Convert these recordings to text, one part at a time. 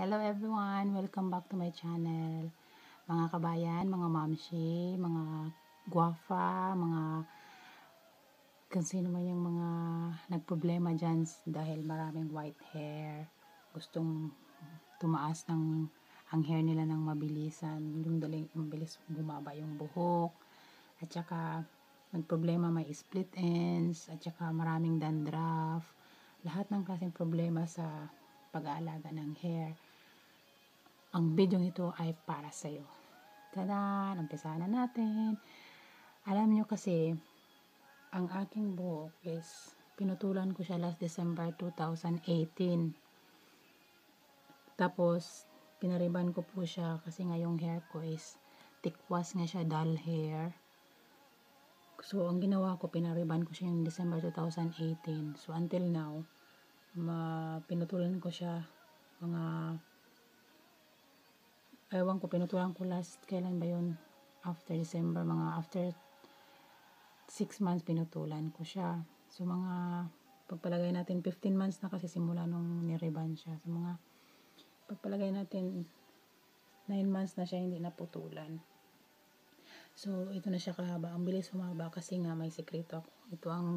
Hello everyone! Welcome back to my channel. Mga kabayan, mga mamshi, mga guwafa, mga kung sino man yung mga nagproblema dyan dahil maraming white hair. Gustong tumaas ng ang hair nila ng mabilisan, yung daling mabilis bumaba yung buhok. At saka nagproblema may split ends, at saka maraming dandruff. Lahat ng klaseng problema sa pag-aalaga ng hair ang video ito ay para sa iyo. Tada! Umpisa na natin. Alam nyo kasi, ang aking buhok is, pinutulan ko siya last December 2018. Tapos, pinariban ko po siya kasi ngayong hair ko is tikwas nga siya, dull hair. So, ang ginawa ko, pinariban ko siya yung December 2018. So, until now, ma pinutulan ko siya mga ewan ko, pinutulan ko last, kailan ba yun? After December, mga after 6 months, pinutulan ko siya. So, mga, pagpalagay natin, 15 months na kasi simula nung nireban siya. So, mga, pagpalagay natin, 9 months na siya hindi naputulan. So, ito na siya kahaba. Ang bilis humaba kasi nga may sekreto ako. Ito ang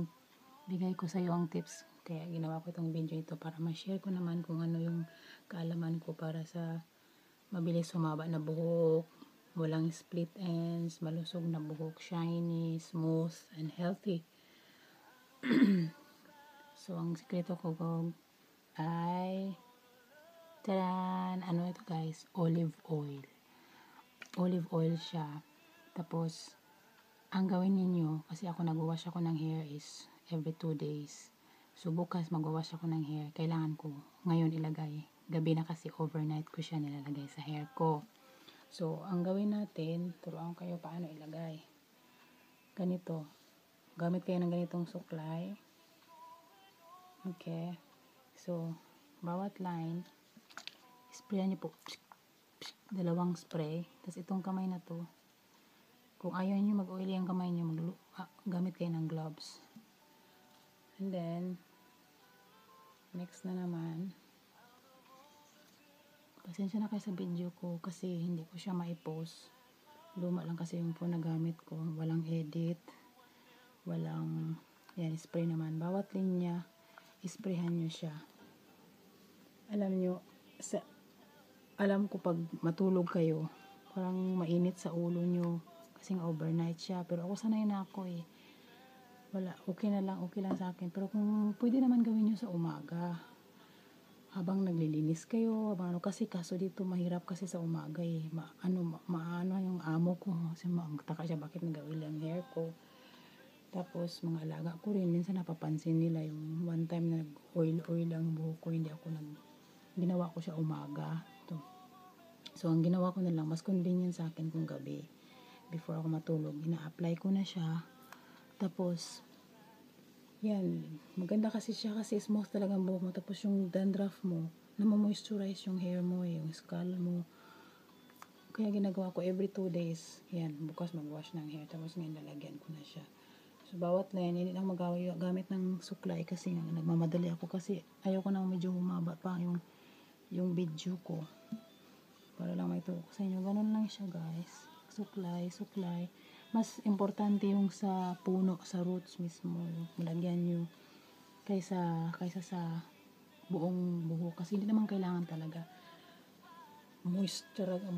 bigay ko sa iyo ang tips. Kaya ginawa ko itong video ito para ma-share ko naman kung ano yung kaalaman ko para sa mabilis humaba na buhok, walang split ends, malusog na buhok, shiny, smooth, and healthy. so, ang sikreto ko ay taran, ano ito guys, olive oil. Olive oil siya. Tapos, ang gawin ninyo, kasi ako nag-wash ako ng hair is every 2 days. So, bukas mag-wash ako ng hair. Kailangan ko ngayon ilagay gabi na kasi overnight ko siya nilalagay sa hair ko. So, ang gawin natin, turuan kayo paano ilagay. Ganito. Gamit kayo ng ganitong suklay. Okay. So, bawat line, sprayan niyo po. Dalawang spray. Tapos itong kamay na to, kung ayaw niyo mag-oily ang kamay niyo, ah, gamit kayo ng gloves. And then, next na naman, Pasensya na kayo sa video ko kasi hindi ko siya maipost. Luma lang kasi yung phone na gamit ko. Walang edit. Walang, yan, spray naman. Bawat linya, isprayhan nyo siya. Alam nyo, sa, alam ko pag matulog kayo, parang mainit sa ulo nyo. Kasi nga overnight siya. Pero ako sanay na ako eh. Wala, okay na lang, okay lang sa akin. Pero kung pwede naman gawin nyo sa umaga habang naglilinis kayo, habang ano, kasi kaso dito mahirap kasi sa umaga eh, ma, ano, ma, maano yung amo ko, kasi magtaka siya bakit nagawin lang hair ko. Tapos mga alaga ko rin, minsan napapansin nila yung one time na nag-oil-oil ang buhok ko, hindi ako nag, ginawa ko siya umaga. To. So ang ginawa ko na lang, mas convenient sa akin kung gabi, before ako matulog, ina-apply ko na siya. Tapos, yan, maganda kasi siya kasi smooth talaga ang buhok mo. Tapos yung dandruff mo, na moisturize yung hair mo, yung skull mo. Kaya ginagawa ko every 2 days. Yan, bukas mag-wash ng hair. Tapos ngayon lalagyan ko na siya. So, bawat line, hindi lang gamit ng suklay kasi nagmamadali ako kasi ayoko na medyo humaba pa yung, yung video ko. Para lang may tulog sa inyo. Ganun lang siya guys. Suklay, suklay mas importante yung sa puno, sa roots mismo, malagyan nyo kaysa, kaysa sa buong buho. Kasi hindi naman kailangan talaga moist,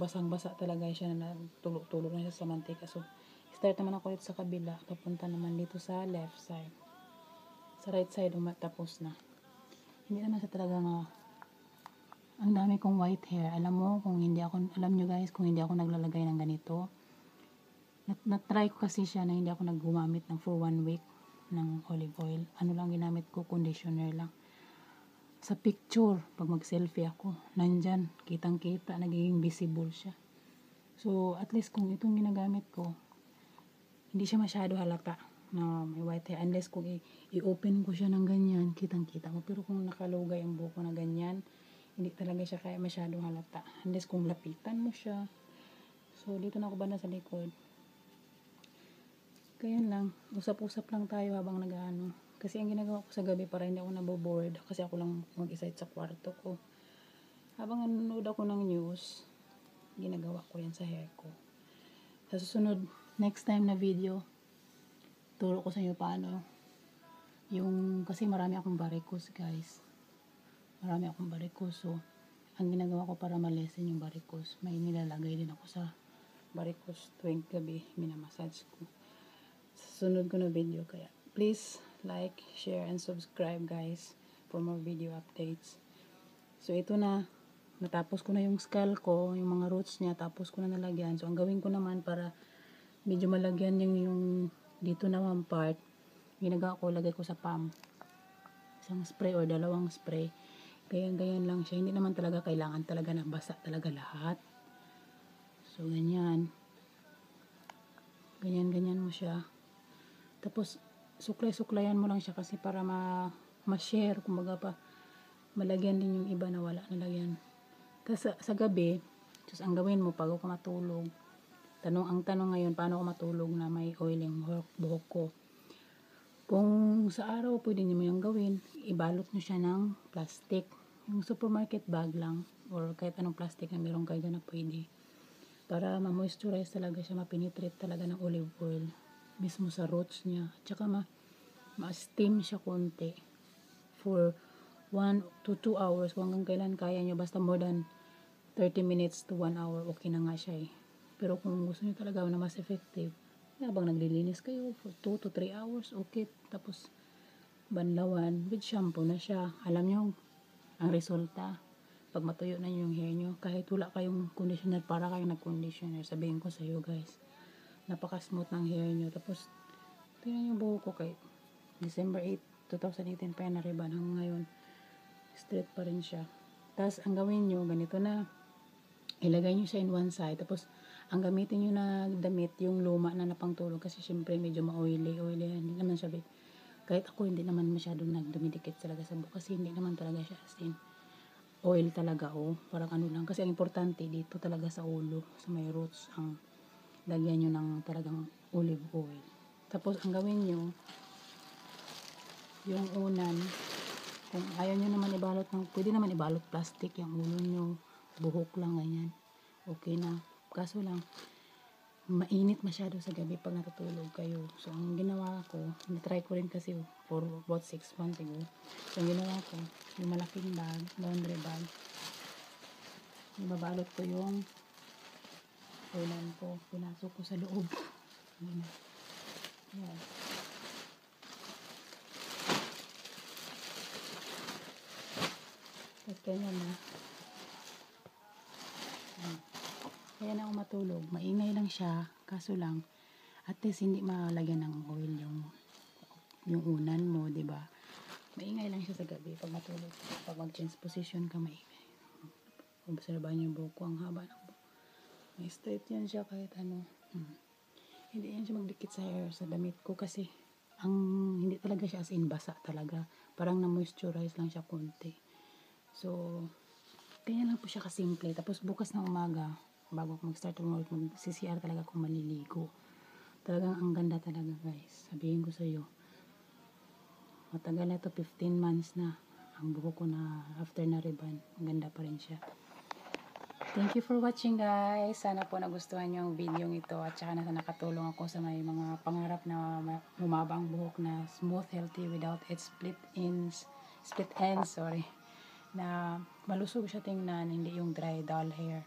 basang-basa talaga siya na tulog-tulog na siya sa mantika. So, start naman ako dito sa kabila, papunta naman dito sa left side. Sa right side, tapos na. Hindi naman sa talaga nga ang dami kong white hair. Alam mo, kung hindi ako, alam nyo guys, kung hindi ako naglalagay ng ganito, na-try ko kasi siya na hindi ako naggumamit ng for one week ng olive oil. Ano lang ginamit ko, conditioner lang. Sa picture, pag mag-selfie ako, nandyan, kitang-kita, nagiging visible siya. So, at least kung itong ginagamit ko, hindi siya masyado halata na may white hair. Unless kung i-open ko siya ng ganyan, kitang-kita mo. Pero kung nakalugay ang buko na ganyan, hindi talaga siya kaya masyadong halata. Unless kung lapitan mo siya. So, dito na ako ba na sa likod. Kaya lang, usap-usap lang tayo habang nag-ano. Kasi ang ginagawa ko sa gabi para hindi ako naboboard. Kasi ako lang mag-isa sa kwarto ko. habang nanonood ako ng news, ginagawa ko yan sa hair ko. Sa susunod, next time na video, turo ko sa inyo paano. Yung, kasi marami akong varicose guys. Marami akong varicose. So, ang ginagawa ko para malesen yung varicose, may nilalagay din ako sa varicose tuwing gabi, minamassage ko. Sunod ko na video, kaya please like, share, and subscribe guys for more video updates. So, ito na, natapos ko na yung skull ko, yung mga roots niya, tapos ko na nalagyan. So, ang gawin ko naman para medyo malagyan yung, yung dito na one part, ginagawa ko, lagay ko sa palm. Isang spray or dalawang spray. Ganyan-ganyan lang siya. Hindi naman talaga kailangan talaga na basa talaga lahat. So, ganyan. Ganyan-ganyan mo siya. Tapos, suklay-suklayan mo lang siya kasi para ma ma-share, kumbaga pa, malagyan din yung iba na wala nalagyan. Tapos sa, sa gabi, just ang gawin mo pag ako matulog, tanong, ang tanong ngayon, paano ako matulog na may oiling buhok, buhok ko? Kung sa araw, pwede niyo mo yung gawin, ibalot nyo siya ng plastic. Yung supermarket bag lang, or kahit anong plastic na meron kayo na pwede. Para ma-moisturize talaga siya, mapenetrate talaga ng olive oil mismo sa roots niya. Tsaka ma, ma-steam siya konti for 1 to 2 hours kung hanggang kailan kaya nyo. Basta more than 30 minutes to 1 hour, okay na nga siya eh. Pero kung gusto nyo talaga na mas effective, habang naglilinis kayo for 2 to 3 hours, okay. Tapos, banlawan, with shampoo na siya. Alam nyo, ang resulta, pag matuyo na yung hair nyo, kahit wala kayong conditioner, para kayong nag-conditioner, sabihin ko sa iyo guys, napaka-smooth ng hair nyo. Tapos, tingnan yung buhok ko kay December 8, 2018 pa yan na-riban hanggang ngayon. Straight pa rin siya. Tapos, ang gawin nyo, ganito na, ilagay nyo siya in one side. Tapos, ang gamitin nyo na damit, yung luma na napangtulog. Kasi, syempre, medyo ma-oily. Oily, hindi naman siya big. Kahit ako, hindi naman masyadong nagdumidikit talaga sa buhok. Kasi, hindi naman talaga siya as in oil talaga, oh. Parang ano lang. Kasi, ang importante dito talaga sa ulo, sa may roots, ang lagyan nyo ng talagang olive oil. Tapos, ang gawin nyo, yung unan, kung ayaw nyo naman ibalot ng, pwede naman ibalot plastic yung ulo nyo, buhok lang, ganyan. Okay na. Kaso lang, mainit masyado sa gabi pag natutulog kayo. So, ang ginawa ko, try ko rin kasi for about 6 months ago. So, ang ginawa ko, yung malaking bag, laundry bag, ibabalot ko yung ulan ko. Pinasok ko sa loob. Ayan. Ayan. Tapos ganyan na. Ayan. Kaya na ako matulog. Maingay lang siya. Kaso lang, at least hindi malagyan ng oil yung yung unan mo, di ba? Maingay lang siya sa gabi pag matulog. Pag mag-change position ka, maingay. Obserbahan yung buhok ko, ang haba ng. May straight yan siya kahit ano. Hmm. Hindi yan siya magdikit sa hair, sa damit ko kasi ang hindi talaga siya as in basa talaga. Parang na-moisturize lang siya konti. So, ganyan lang po siya kasimple. Tapos bukas ng umaga, bago ako mag-start ng work, mag-CCR talaga ako maliligo. Talagang ang ganda talaga guys. Sabihin ko sa iyo. Matagal na to 15 months na ang buhok ko na after na ribbon. Ang ganda pa rin siya. Thank you for watching guys. Sana po nagustuhan niyo ang video ito at saka na nakatulong ako sa may mga pangarap na humabang buhok na smooth, healthy without it split ends, split ends, sorry. Na malusog siya tingnan, hindi yung dry, dull hair.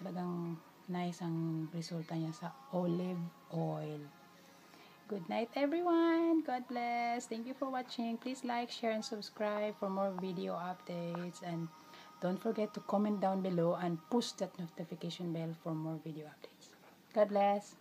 Talagang nice ang resulta niya sa olive oil. Good night everyone. God bless. Thank you for watching. Please like, share, and subscribe for more video updates. And don't forget to comment down below and push that notification bell for more video updates. God bless.